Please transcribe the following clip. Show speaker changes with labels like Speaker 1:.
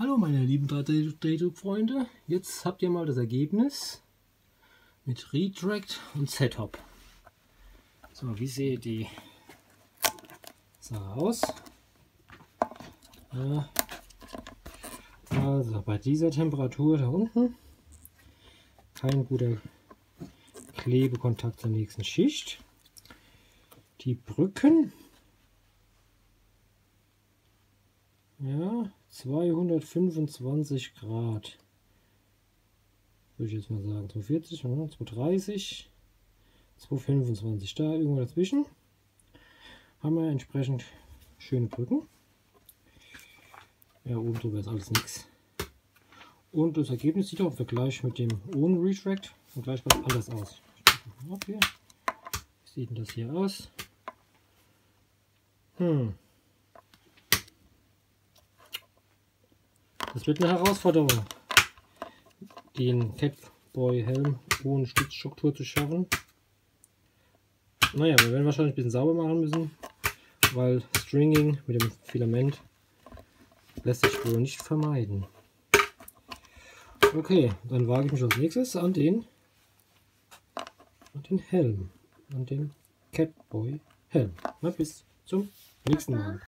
Speaker 1: Hallo meine lieben Drehtuch-Freunde, jetzt habt ihr mal das Ergebnis mit Retract und Setup. So, wie seht die Sache aus? Also bei dieser Temperatur da unten kein guter Klebekontakt zur nächsten Schicht. Die Brücken Ja, 225 Grad. Würde ich jetzt mal sagen. 240, 230, 225. Da irgendwo dazwischen haben wir entsprechend schöne Brücken. Ja, oben drüber ist alles nichts. Und das Ergebnis sieht auch im Vergleich mit dem ohne Retract und gleich was anders aus. Wie sieht denn das hier aus? Hm. Das wird eine Herausforderung, den Catboy Helm ohne Stützstruktur zu schaffen. Naja, wir werden wahrscheinlich ein bisschen sauber machen müssen, weil Stringing mit dem Filament lässt sich wohl nicht vermeiden. Okay, dann wage ich mich als nächstes an den, an den Helm, an den Catboy Helm. Na, bis zum nächsten Mal.